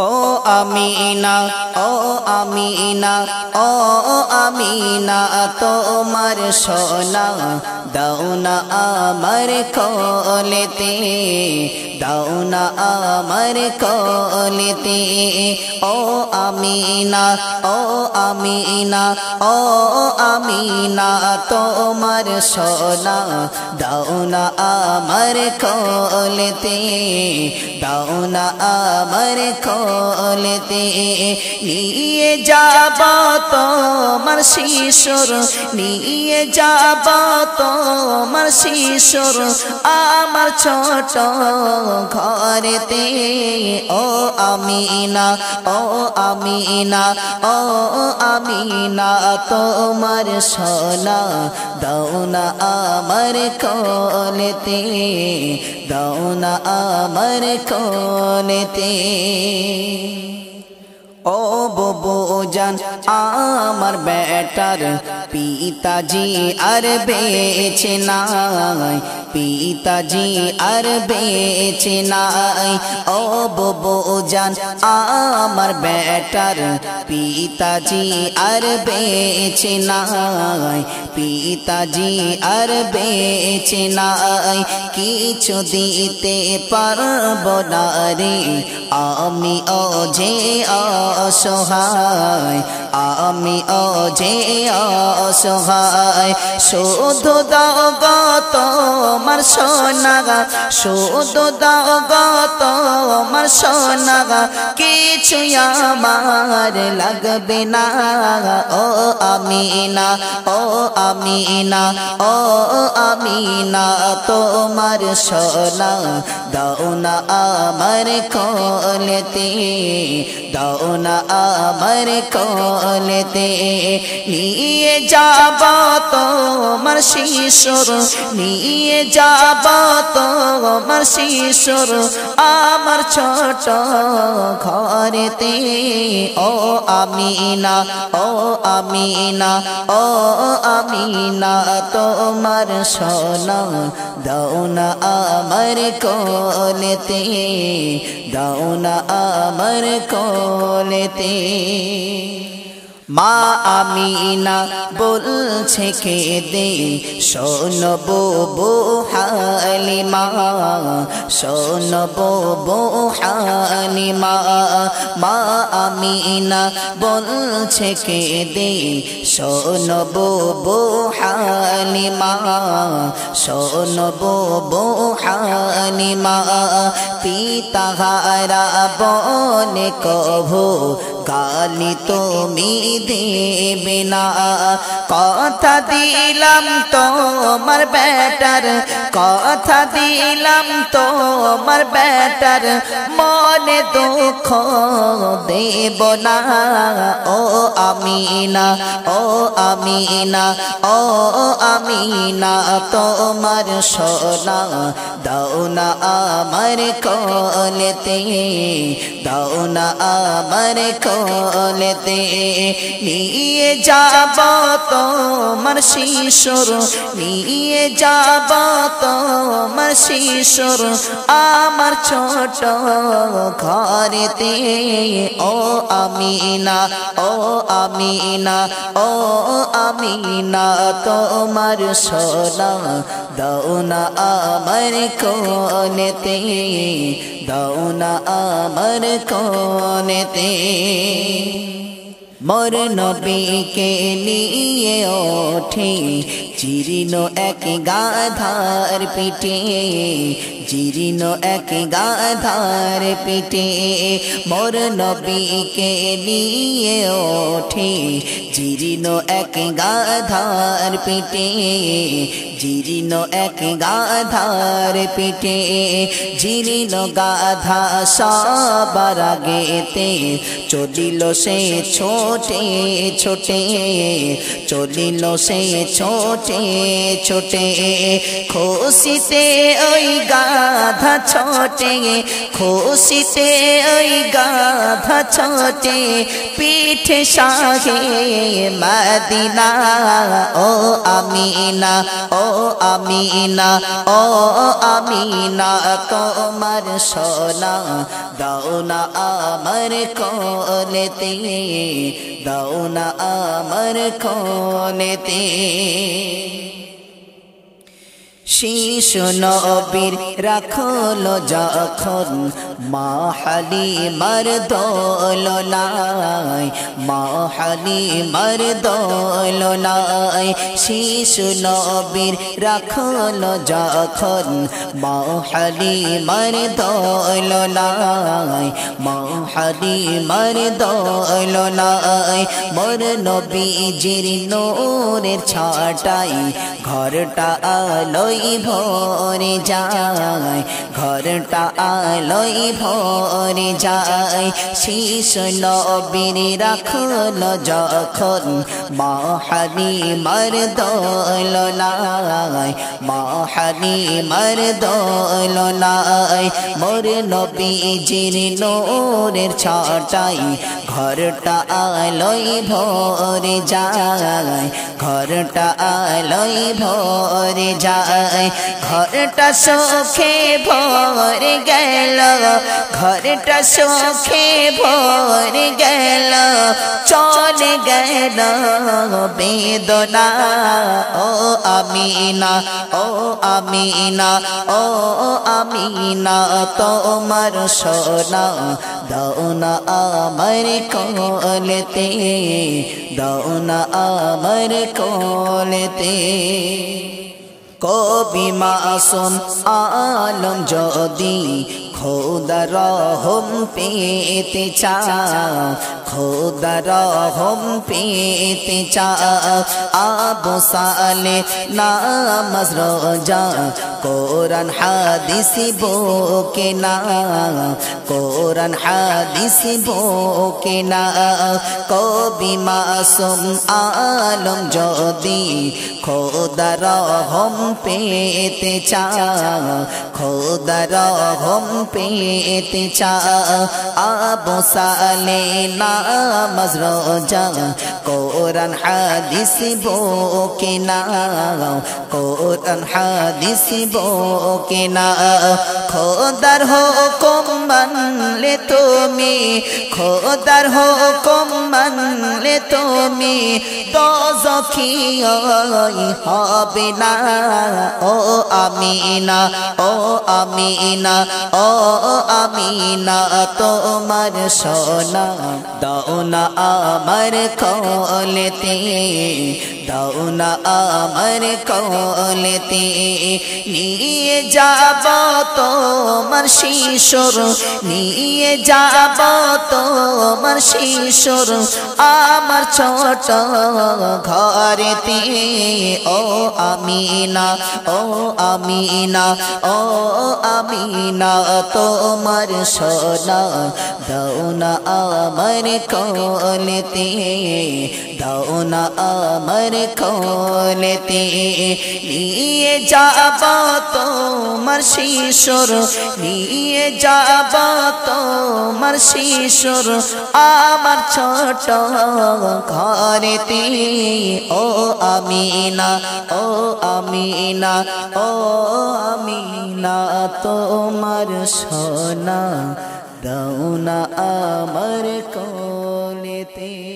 ও Amina ও Amina ও Amina, তোমার সোনা দাও না আমার কোলেতে, দাও না আমার কোলেতে। ও আমিনা ও আমিনা ও আমিনা, তোমার সোনা দাও না আমার কোলেতে, দাও না আমার কোলেতে নিয়ে যাব তোমার শিশুর, নিয়ে যাব তোমার শিশুর আমার ছোট ঘরেতে। ও আমিনা ও আমিনা ও আমিনা, তোমার সোনা দাও না আমার কোলেতে, দাও না আমার কোলেতে। name. ও ববো জান আমার বেটার পিতাজি আর বেছে নাই পিতাজি আর বেছে নাই ও ববো জান আমার বেটার পিতাজি আর বেছে নাই পিতাজি আর বেছে নাই কিছু দিতে পারব না রে আমি ও যে অসহায় আমি যে অসহায়। শুধু দাও গত আমার সোনাগা শুধু দাও আমার সোনাগা কিছু আমার লাগবে না। ও আমিনা ও আমিনা ও আমিনা, তোমার সোনা দাও না আমার কোলেতে, দাও না আমার কোলেতে। নিয়ে যাব তোমার শিশুর, নিয়ে তোমার শিশুর আমার ছোট ঘরেতে। ও আমিনা ও আমিনা ও আমিনা, তোমার সোনা দাও না আমার কোলেতে, দাও না আমার কোলেতে। মা আমিনা বলছে কে দে শোনবো বো হালিমা শোনবো বো হালিমা মা আমিনা বলছে কে দে শোনবো হালিমা শোনবো হালিমা পিতা হারা বনে কভো গালি তুমি দেবে না। কথা দিলাম তোমার বেটার কথা দিলাম তোমার বেটার মনে দুঃখ দেব না। ও আমিনা ও আমিনা ও আমিনা, তোমার সোনা দাও না আমার কোলেতে, দাও না আমার কোলেতে। নিয়ে যাব তোমার শিশুর, নিয়ে যাব তোমার শিশুর আমার ছোট ঘরেতে। ও আমিনা ও আমিনা ও আমিনা, তোমার সোনা দাও না আমার কোলেতে দাও না আমার কোলেতে মোর নবীকে নিয়ে ওঠে চিরিন এক গাধার পিঠে জিরিন এক গাধার পিঠে মোর নবীকে নিয়ে ওঠে জিরিন এক গাধার পিঠে জিরিন এক গাধার পিঠে জিরিন গাধা সবার আগেতে চলিল সে ছোটে ছোটে চলিল সে ছোটে ছোটে ছোটে, খুশিতে ওই গাধা ছোটে, খুশিতে ওই গাধা ছোটে, পিঠে শাহে মদিনা, ও আমিনা ও আমিনা ও আমিনা, তোমার সোনা, দাও না আমার কোলেতে, দাও না আমার কোলেতে। শিশু নবীর রাখল যখন মাহালি মার দোলনায় মাহালি মার দোলনায় শিশু নবীর রাখল যখন মাহালি মার দোলনায় মাহালি মার দোলনায় মোর নবীজির নোরের ছাটাই, ঘরটা আলোই ভরে যায়, ঘরটা আলোই ভরে যায়। শীষ নবীর রাখল যখন মাহানি মার দোলনায় মাহানি মার দোলনায় মোর নবীজির নোরের ছটাই ঘরটা আলোই ভরে যায় ঘরটা আলোই ভরে যায়। ঘরটা সুখে ভরে গেল। ঘরটা সুখে ভরে গেল। চলে গেল বেদনা। ও আমিনা ও আমিনা ও আমিনা, তোমার সোনা দাও না আমার কোলতে। দাও না আমার কোলতে। কবি মাসুম আলম যদি খোদা রহম পেতে চাও খোদা রহম পেতে চাও আবু সালে নামাজ রোজা, কোরআন হাদিস বোকে না, কোরআন হাদিস বোকে না। কবি মাসুম আলম যদি খোদা রহম পেতে চাও খোদা রহম পেতে চাও আবু সালে নামাজ রোজা কোরআন হাদিস বোকে না কোরআন হাদিস বোকে না খোদার হুকুম মানলে তুমি খোদার হুকুম মানলে তুমি তো জখি হবে না ও আমিনা ও আমিনা, ও আমিনা, তোমার সোনা দাও না আমার কলেতে, দাও না আমার কলেতে। নিয়ে যাব তোমার শিশুর, নিয়ে যাব তোমার শিশুর, আমার ছোট ঘরেতে। ও আমিনা ও আমিনা ও আমিনা, তোমার সোনা দাও না আমার কলেতে, দাও না আমার কলেতে। নিয়ে যাব তোমার শিশুর, নিয়ে যাব তোমার শিশুর আমার ছোট ঘরেতে ও আমিনা ও আমিনা ও আমিনা তোমার সোনা দৌনা আমার কোলেতে।